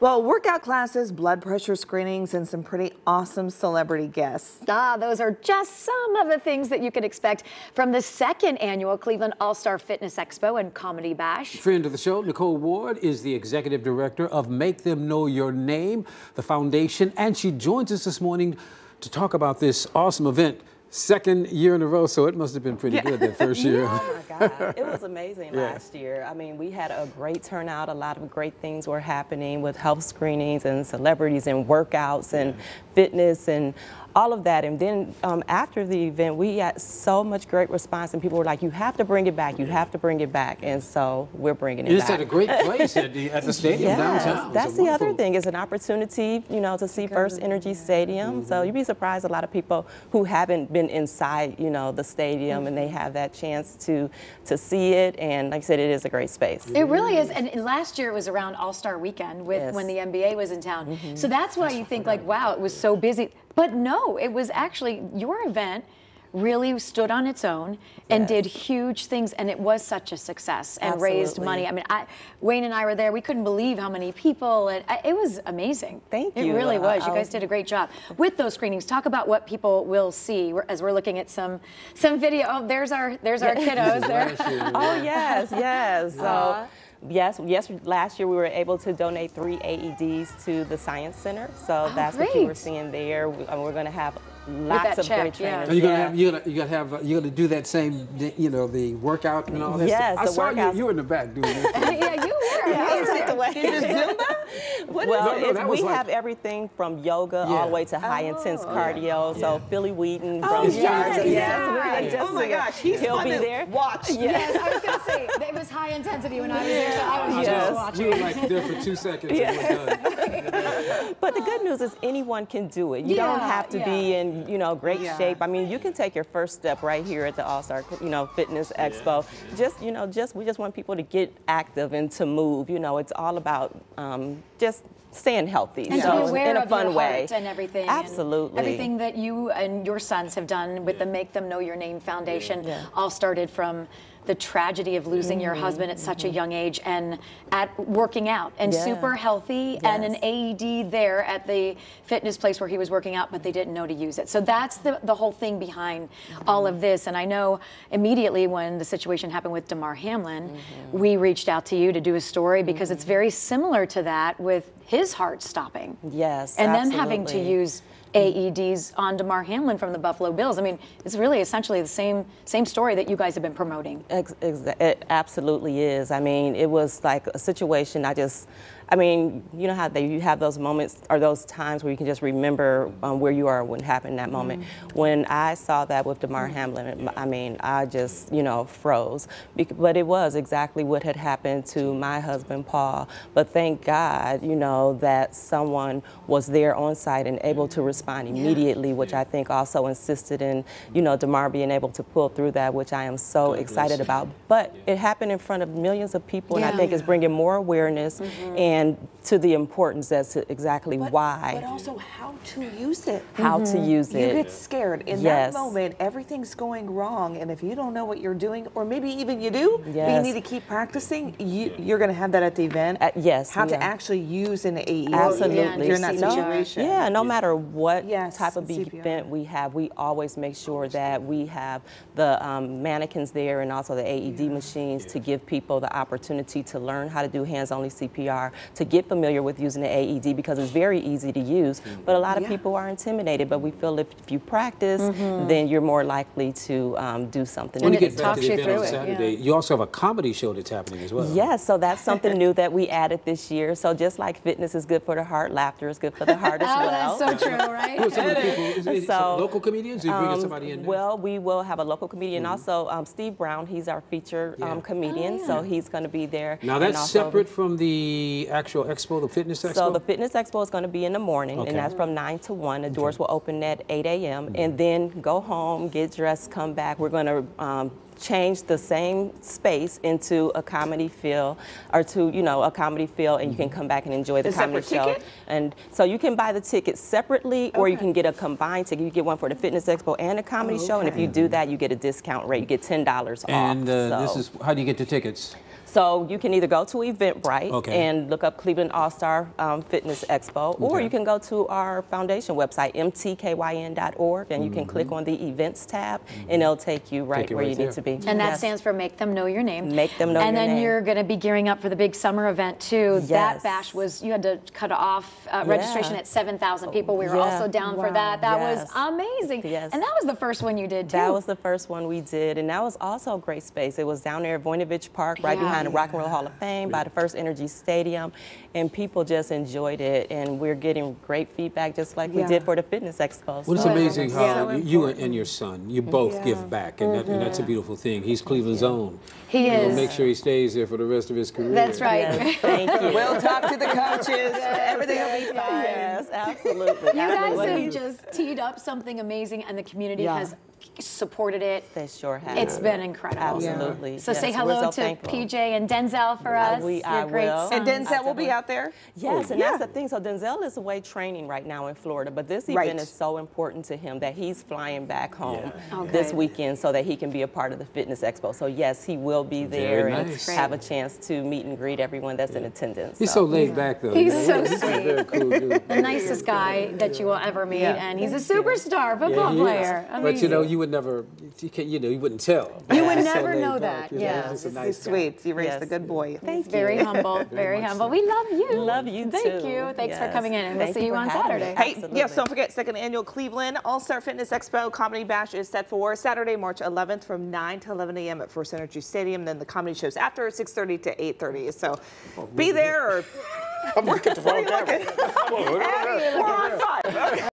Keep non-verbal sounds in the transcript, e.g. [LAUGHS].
Well, workout classes, blood pressure screenings, and some pretty awesome celebrity guests. Ah, those are just some of the things that you can expect from the second annual Cleveland All-Star Fitness Expo and Comedy Bash. Friend of the show, Nicole Ward is the executive director of Make Them Know Your Name, the foundation, and she joins us this morning to talk about this awesome event second year in a row, so it must have been pretty yeah. good that first [LAUGHS] year. oh my God, it was amazing yeah. last year. I mean, we had a great turnout. A lot of great things were happening with health screenings and celebrities and workouts and yeah. fitness and all of that. And then um, after the event, we got so much great response, and people were like, "You have to bring it back. You have to bring it back." And so we're bringing it it's back. It's at a great [LAUGHS] place at the, at the stadium yes, downtown. That's the other thing. It's an opportunity, you know, to see First Energy Stadium. Mm -hmm. So you'd be surprised a lot of people who haven't been inside, you know, the stadium, mm -hmm. and they have that chance to to see it. And like I said, it is a great space. It really is. And last year it was around All Star Weekend with yes. when the NBA was in town. Mm -hmm. So that's why you think like, wow, it was so busy. But no, it was actually your event really stood on its own and yes. did huge things and it was such a success and Absolutely. raised money. I mean, I, Wayne and I were there. We couldn't believe how many people and uh, it was amazing. Thank you. It really uh, was. You guys did a great job. With those screenings, talk about what people will see as we're looking at some some video. Oh, there's our there's our kiddos there. [LAUGHS] oh yes, yes. [LAUGHS] So yes, yes, last year we were able to donate three AEDs to the Science Center. So oh, that's great. what you were seeing there. We, are going to have lots of chip, great trainers. Yeah. Are you gonna have you gonna you gonna have uh, you gonna do that same you know the workout and all that? Yes, stuff? I saw you. You were in the back doing [LAUGHS] it. yeah, you were. Yeah, you the way. Did you Zumba? What well, no, no, we like... have everything from yoga yeah. all the way to high oh, intense cardio. Yeah. So Philly Wheaton oh, from yes, yes, Oh my gosh, he's he'll be there. Watch. Yes. yes, I was gonna say it was high intensity when I was there, so I was [LAUGHS] yes. just watching. You were like there for two seconds. Yeah. But the good news is anyone can do it. You don't have to be in you know great shape. I mean, you can take your first step right here at the All Star you know Fitness Expo. Just you know, just we just want people to get active and to move. You know, it's all about um, just staying healthy. And so, in a fun way. and everything. Absolutely. And everything that you and your sons have done with the Make Them Know Your Name Foundation yeah. all started from the tragedy of losing mm-hmm. your husband at such a mm-hmm. young age and at working out and yeah. super healthy yes. and an AED there at the fitness place where he was working out, but they didn't know to use it. So that's the, the whole thing behind mm-hmm. all of this. And I know immediately when the situation happened with Damar Hamlin, mm-hmm. we reached out to you to do a story because it's mm-hmm. very similar to that with his heart stopping. Yes. And absolutely. then having to use AEDs on Damar Hamlin from the Buffalo Bills. I mean, it's really essentially the same same story that you guys have been promoting. It absolutely is. I mean, it was like a situation I just I mean, you know how they, you have those moments or those times where you can just remember um, where you are when it happened in that moment. Mm. When I saw that with Damar Hamlin, I mean, I just, you know, froze. But it was exactly what had happened to my husband, Paul. But thank God, you know, that someone was there on site and able to respond immediately, yeah. which I think also insisted in, you know, Damar being able to pull through that, which I am so God excited about. But it happened in front of millions of people, and. I think it's bringing more awareness mm -hmm. and and to the importance as to exactly but, why. But also how to use it. How mm -hmm. to mm-hmm. use it. You get scared. In yes. that moment, everything's going wrong. And if you don't know what you're doing, or maybe even you do, yes. but you need to keep practicing, you, are going to have that at the event. Uh, yes. How to actually use an AED Absolutely. during that situation. No, yeah, no matter what yes, type of event we have, we always make sure that we have the um, mannequins there and also the AED yeah. machines to give people the opportunity to learn how to do hands-only CPR, to get familiar with using the AED because it's very easy to use, but a lot of yeah. people are intimidated. But we feel if, if you practice, mm -hmm. then you're more likely to um, do something. When you get back to the event on Saturday, yeah. you also have a comedy show that's happening as well. Yes, so that's [LAUGHS] something new that we added this year. So just like fitness is good for the heart, laughter is good for the heart as [LAUGHS] well. oh, well. That's so true, right? Who are some of the people? Is, is so, local comedians? Or you bring um, somebody in? There? Well, we will have a local comedian. Mm -hmm. Also, um, Steve Brown, he's our featured um, comedian, oh, so he's going to be there. Now that's also, separate from the actual expo, the fitness expo? So the fitness expo is going to be in the morning, okay. and that's from 9 to 1. The doors will open at 8 a.m. Mm -hmm. and then go home, get dressed, come back. We're going to um, change the same space into a comedy feel or to you know a comedy feel and you can come back and enjoy the, the comedy show ticket? and so you can buy the tickets separately or you can get a combined ticket you get one for the fitness expo and a comedy okay. show and if you do that you get a discount rate you get ten dollars off and uh, so. this is how do you get the tickets So you can either go to Eventbrite Okay. and look up Cleveland All Star um, Fitness Expo, or Okay. you can go to our foundation website, mtkyn.org, and you can click on the events tab, and it'll take you right you where right you there. need to be. And that Yes. stands for Make Them Know Your Name. Make Them Know your name. And then Name. you're going to be gearing up for the big summer event too. That bash was you had to cut off uh, registration Yeah. at 7,000 people. We were Yeah. also down for that. That Yes. was amazing. Yes. And that was the first one you did too. That was the first one we did, and that was also a great space. It was down there at Voinovich Park, right Yeah. behind the Rock and Roll Hall of Fame, by the First Energy Stadium, and people just enjoyed it. And we're getting great feedback, just like we did for the Fitness Expo. Well, So- it's amazing how Yeah. you, you and your son, you both give back, and, that, and that's a beautiful thing. He's Cleveland's own. He We'll is. make sure he stays there for the rest of his career. That's right. Yes, thank [LAUGHS] you. We'll talk to the coaches. [LAUGHS] Everything will be fine. yes, absolutely. You guys have just teed up something amazing, and the community Yeah. has supported it. They sure have. It's been incredible. Absolutely. So Yes, say hello so to thankful. PJ and Denzel for uh, us. we- Your I great will. And sons. Denzel will be out there. Yes, and yeah. that's the thing. So Denzel is away training right now in Florida, but this event Right. is so important to him that he's flying back home Oh, this weekend so that he can be a part of the fitness expo. So yes, he will be there Very and nice. have a chance to meet and greet everyone that's in attendance. He's so laid back, though. He's you know, so He's sweet. cool the nicest guy that you will ever meet, Yeah. and he's a superstar football he is. player. But you know, you would never, you, can, you know, you wouldn't tell. You would He's so never know back, that, you know, yeah. He's a He's nice guy. sweet. You raised Yes. a good boy. Thank you. very humble, very humble. We love you. Love you too. Thank too. you. Thanks for coming in, and we'll see you on Saturday. Hey, yes, don't forget, second annual Cleveland All Star Fitness Expo Comedy Bash is set for Saturday, March 11th from 9 to 11 a.m. at First Energy Stadium. Then the comedy shows after 6.30 to 8.30. So be there or [LAUGHS] I'm looking at the wrong [LAUGHS] camera. we're on five. [LAUGHS]